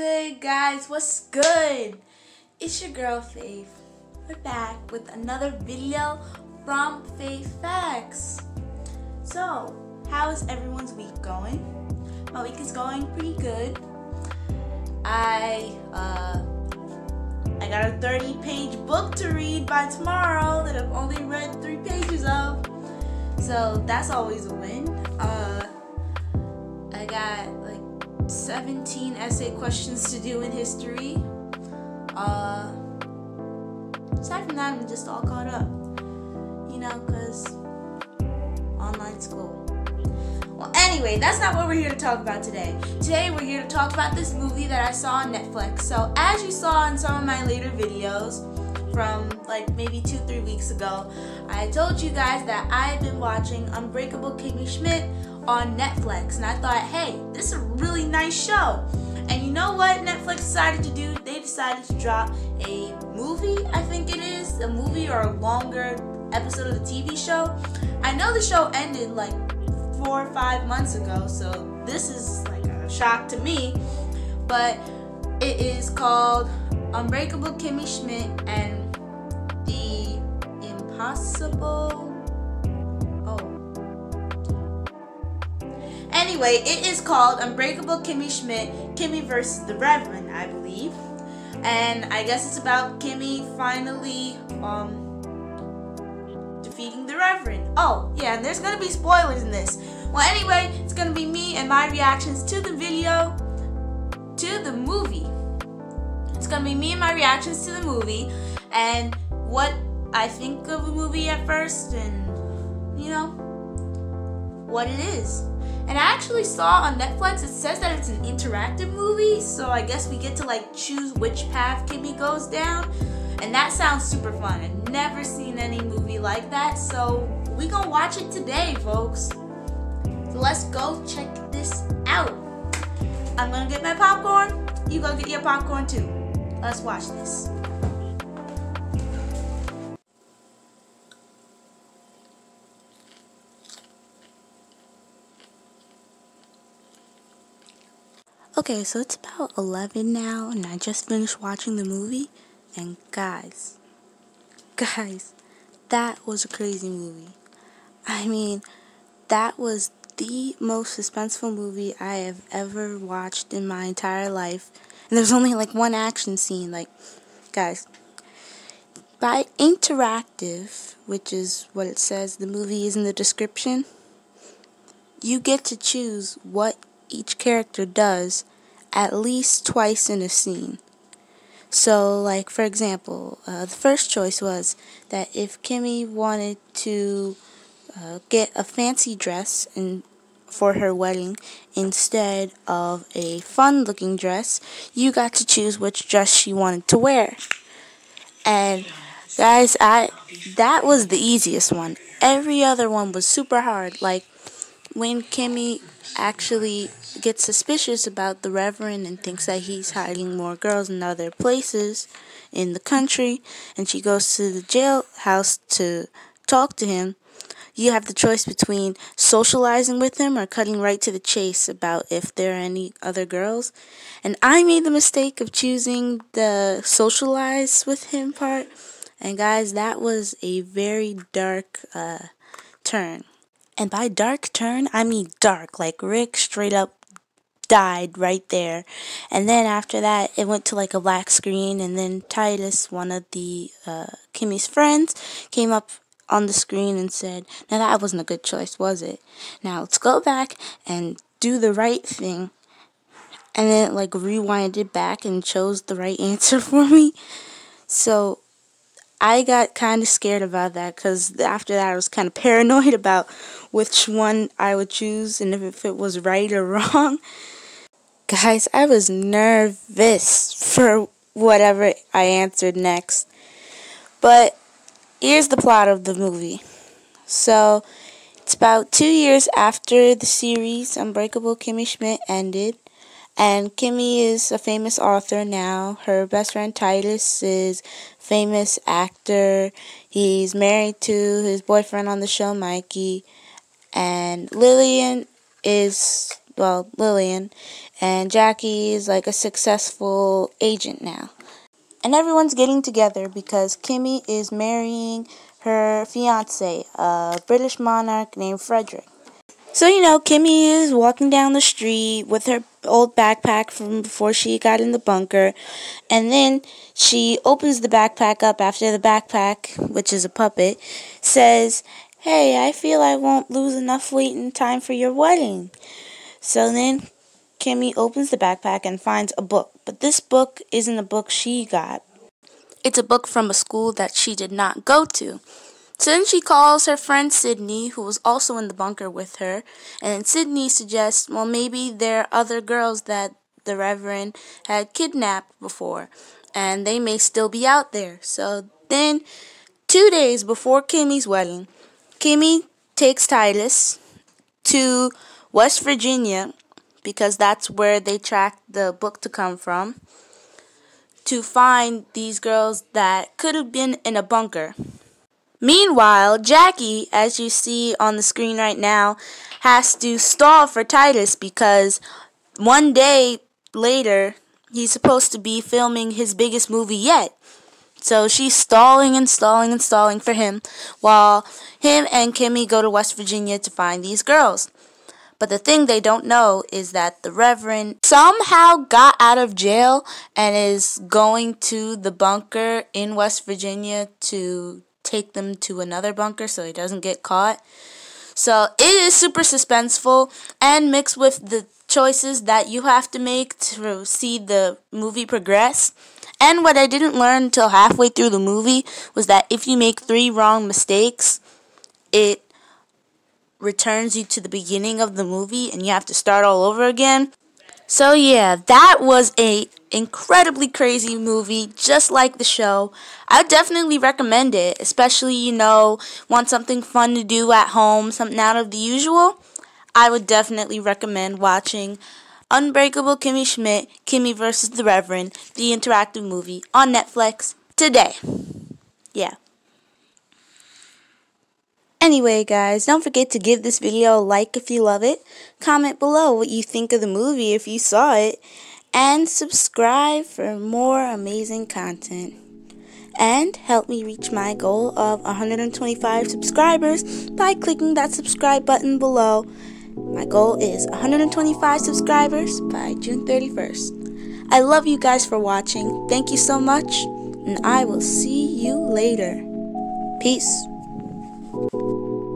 good, guys? What's good? It's your girl Faith. We're back with another video from Faith Facts. So, how is everyone's week going? My week is going pretty good. I uh, I got a 30-page book to read by tomorrow that I've only read three pages of. So that's always a win. Uh, I got 17 essay questions to do in history. Uh, aside from that, I'm just all caught up. You know, because online school. Well, anyway, that's not what we're here to talk about today. Today, we're here to talk about this movie that I saw on Netflix. So, as you saw in some of my later videos, from like maybe two, three weeks ago, I told you guys that I've been watching Unbreakable Kimmy Schmidt on Netflix, and I thought, hey, this is a really nice show. And you know what Netflix decided to do? They decided to drop a movie, I think it is, a movie or a longer episode of the TV show. I know the show ended like four or five months ago, so this is like a shock to me. But it is called Unbreakable Kimmy Schmidt and the Impossible. Anyway, it is called Unbreakable Kimmy Schmidt, Kimmy versus the Reverend, I believe. And I guess it's about Kimmy finally um defeating the Reverend. Oh, yeah, and there's gonna be spoilers in this. Well, anyway, it's gonna be me and my reactions to the video, to the movie. It's gonna be me and my reactions to the movie, and what I think of the movie at first, and you know, what it is. And I actually saw on Netflix, it says that it's an interactive movie, so I guess we get to like choose which path Kimmy goes down. And that sounds super fun. I've never seen any movie like that, so we gonna watch it today, folks. So let's go check this out. I'm gonna get my popcorn. You go get your popcorn too. Let's watch this. Okay, so it's about 11 now, and I just finished watching the movie. And guys, guys, that was a crazy movie. I mean, that was the most suspenseful movie I have ever watched in my entire life. And there's only like one action scene. Like, guys, by interactive, which is what it says the movie is in the description, you get to choose what each character does at least twice in a scene. So, like, for example, uh, the first choice was that if Kimmy wanted to uh, get a fancy dress and for her wedding instead of a fun looking dress, you got to choose which dress she wanted to wear. And guys, I that was the easiest one. Every other one was super hard. Like when Kimmy actually gets suspicious about the Reverend and thinks that he's hiding more girls in other places in the country, and she goes to the jailhouse to talk to him, you have the choice between socializing with him or cutting right to the chase about if there are any other girls. And I made the mistake of choosing the socialize with him part. And guys, that was a very dark uh, turn. And by dark turn, I mean dark. Like Rick straight up died right there. And then after that, it went to like a black screen. And then Titus, one of the uh, Kimmy's friends, came up on the screen and said, Now that wasn't a good choice, was it? Now let's go back and do the right thing. And then like rewinded back and chose the right answer for me. So I got kind of scared about that because after that I was kind of paranoid about which one I would choose and if it was right or wrong. Guys, I was nervous for whatever I answered next. But here's the plot of the movie. So, it's about two years after the series Unbreakable Kimmy Schmidt ended. And Kimmy is a famous author now. Her best friend Titus is famous actor. He's married to his boyfriend on the show, Mikey. And Lillian is well, Lillian, and Jackie is like a successful agent now. And everyone's getting together because Kimmy is marrying her fiance, a British monarch named Frederick. So, you know, Kimmy is walking down the street with her old backpack from before she got in the bunker. And then she opens the backpack up after the backpack, which is a puppet, says, Hey, I feel I won't lose enough weight in time for your wedding. So then Kimmy opens the backpack and finds a book. But this book isn't a book she got. It's a book from a school that she did not go to. Then she calls her friend Sydney, who was also in the bunker with her, and Sydney suggests, well, maybe there are other girls that the Reverend had kidnapped before, and they may still be out there. So then, two days before Kimmy's wedding, Kimmy takes Titus to West Virginia because that's where they tracked the book to come from to find these girls that could have been in a bunker. Meanwhile, Jackie, as you see on the screen right now, has to stall for Titus because one day later, he's supposed to be filming his biggest movie yet. So she's stalling and stalling and stalling for him while him and Kimmy go to West Virginia to find these girls. But the thing they don't know is that the Reverend somehow got out of jail and is going to the bunker in West Virginia to take them to another bunker so he doesn't get caught. So it is super suspenseful and mixed with the choices that you have to make to see the movie progress. And what I didn't learn until halfway through the movie was that if you make three wrong mistakes, it returns you to the beginning of the movie and you have to start all over again. So yeah, that was a incredibly crazy movie, just like the show. I definitely recommend it, especially you know want something fun to do at home, something out of the usual. I would definitely recommend watching Unbreakable Kimmy Schmidt, Kimmy vs. the Reverend, the interactive movie on Netflix today. Yeah. Anyway, guys, don't forget to give this video a like if you love it, comment below what you think of the movie if you saw it, and subscribe for more amazing content. And help me reach my goal of 125 subscribers by clicking that subscribe button below. My goal is 125 subscribers by June 31st. I love you guys for watching. Thank you so much, and I will see you later. Peace. thank you